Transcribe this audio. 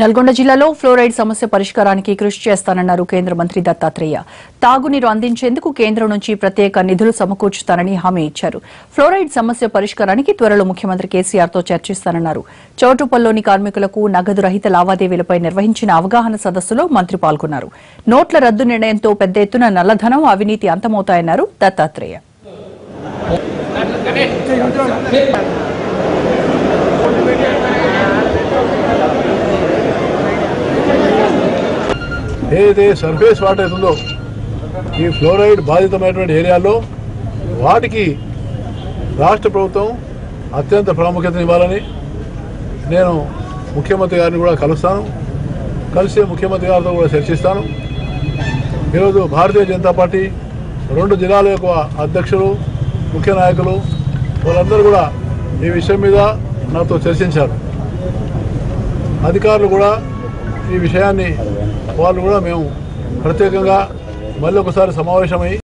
నల్గొండ జిల్లాలో ఫ్లోరైడ్ సమస్య పరిష్కారానికి కృషి చేస్తానన్నారు కేంద్ర మంత్రి దత్తాత్రేయ. తాగునీరు అందించేందుకు కేంద్రం నుంచి ప్రత్యేక నిధులు సమకూర్చుతానని హామీ ఇచ్చారు. ఫ్లోరైడ్ సమస్య పరిష్కారానికి త్వరలో ముఖ్యమంత్రి కేసీఆర్తో చర్చిస్తానన్నారు. చౌటుపల్లోని కార్మికులకు నగదు రహిత లావాదేవీలపై నిర్వహించిన అవగాహన సదస్సులో మంత్రి పాల్గొన్నారు. నోట్ల రద్దు నిర్ణయంతో పెద్ద ఎత్తున నల్లధనం అవినీతి అంతమవుతాయన్నారు దత్తాత్రేయ. ఏదైతే సర్ఫేస్ వాటర్ అవుతుందో ఈ ఫ్లోరైడ్ బాధితమైనటువంటి ఏరియాల్లో వాటికి రాష్ట్ర ప్రభుత్వం అత్యంత ప్రాముఖ్యతనివ్వాలని నేను ముఖ్యమంత్రి గారిని కూడా కలుస్తాను. కలిసి ముఖ్యమంత్రి గారితో కూడా చర్చిస్తాను. ఈరోజు భారతీయ జనతా పార్టీ రెండు జిల్లాల యొక్క అధ్యక్షులు ముఖ్య నాయకులు వాళ్ళందరూ కూడా ఈ విషయం మీద నాతో చర్చించారు. అధికారులు కూడా ఈ విషయాన్ని వాళ్ళు కూడా మేము ప్రత్యేకంగా మళ్ళీ ఒకసారి సమావేశమై